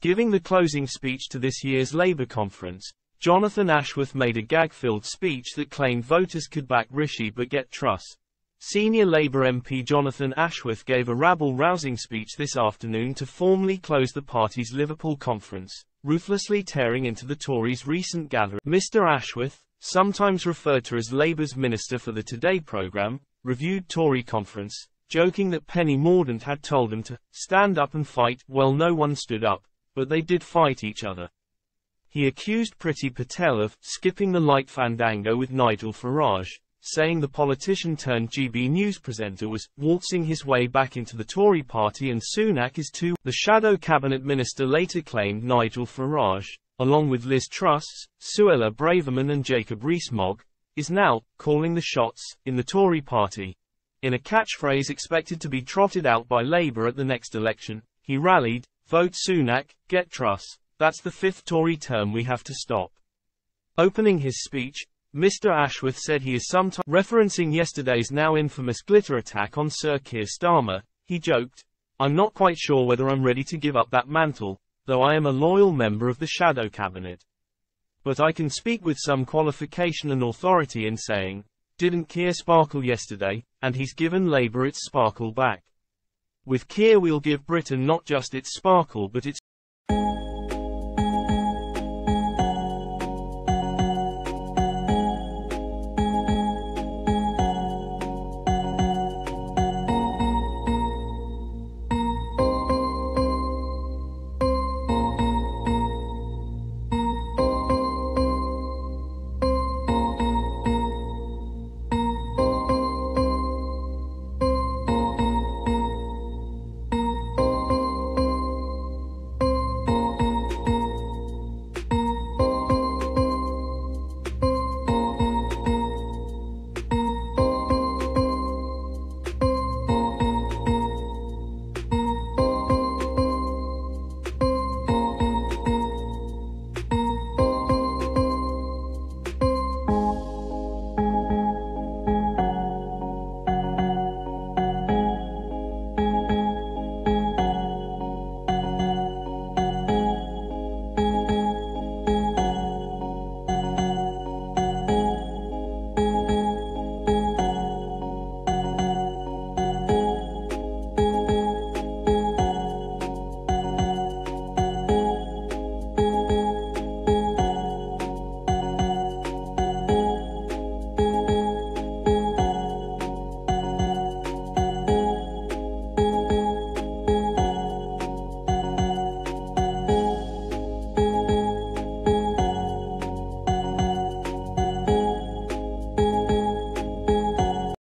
Giving the closing speech to this year's Labour conference, Jonathan Ashworth made a gag-filled speech that claimed voters could back Rishi but get Truss. Senior Labour MP Jonathan Ashworth gave a rabble-rousing speech this afternoon to formally close the party's Liverpool conference, ruthlessly tearing into the Tories' recent gathering. Mr Ashworth, sometimes referred to as Labour's Minister for the Today programme, reviewed Tory conference, joking that Penny Mordaunt had told them to stand up and fight. Well no one stood up, but they did fight each other. He accused Priti Patel of skipping the light fandango with Nigel Farage, saying the politician turned GB News presenter was waltzing his way back into the Tory party and Sunak is too. The shadow cabinet minister later claimed Nigel Farage, along with Liz Truss, Suella Braverman and Jacob Rees-Mogg, is now calling the shots in the Tory party. In a catchphrase expected to be trotted out by Labour at the next election, he rallied, vote Sunak, get Truss, that's the fifth Tory term we have to stop. Opening his speech, Mr. Ashworth said he is sometimes referencing yesterday's now infamous glitter attack on Sir Keir Starmer, he joked, I'm not quite sure whether I'm ready to give up that mantle, though I am a loyal member of the shadow cabinet. But I can speak with some qualification and authority in saying, didn't Keir sparkle yesterday, and he's given Labour its sparkle back. With Keir we'll give Britain not just its sparkle but its